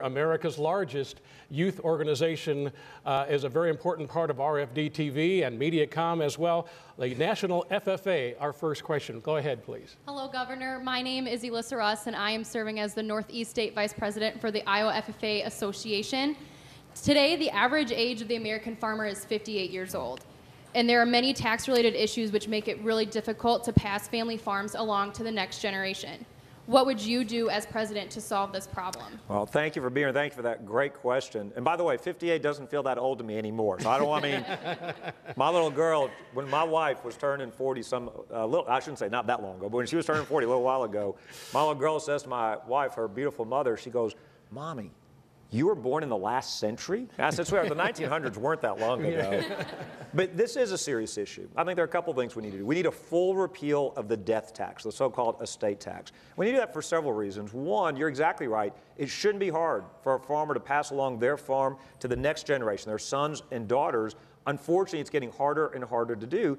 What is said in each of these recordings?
America's largest youth organization uh, is a very important part of RFD TV and MediaCom as well. The National FFA, our first question. Go ahead, please. Hello, Governor. My name is Elisa Ross, and I am serving as the Northeast State Vice President for the Iowa FFA Association. Today, the average age of the American farmer is 58 years old. And there are many tax related issues which make it really difficult to pass family farms along to the next generation. What would you do as president to solve this problem? Well, thank you for being here. Thank you for that great question. And by the way, 58 doesn't feel that old to me anymore. So I don't want I mean, my little girl, when my wife was turning 40, some, uh, little, I shouldn't say not that long ago, but when she was turning 40 a little while ago, my little girl says to my wife, her beautiful mother, she goes, Mommy, you were born in the last century? I said, swear, the 1900s weren't that long ago. but this is a serious issue. I think there are a couple of things we need to do. We need a full repeal of the death tax, the so-called estate tax. We need to do that for several reasons. One, you're exactly right. It shouldn't be hard for a farmer to pass along their farm to the next generation, their sons and daughters. Unfortunately, it's getting harder and harder to do.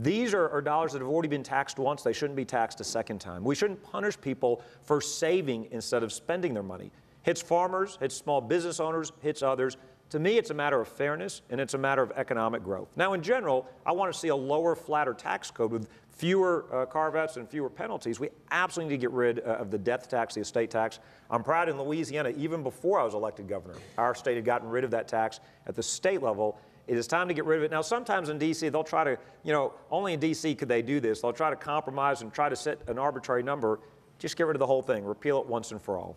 These are, are, dollars that have already been taxed once. They shouldn't be taxed a second time. We shouldn't punish people for saving instead of spending their money hits farmers, hits small business owners, hits others. To me, it's a matter of fairness and it's a matter of economic growth. Now, in general, I want to see a lower, flatter tax code with fewer uh, carve outs and fewer penalties. We absolutely need to get rid uh, of the death tax, the estate tax. I'm proud in Louisiana, even before I was elected governor, our state had gotten rid of that tax at the state level. It is time to get rid of it. Now, sometimes in D.C., they'll try to, you know, only in D.C. could they do this. They'll try to compromise and try to set an arbitrary number. Just get rid of the whole thing, repeal it once and for all.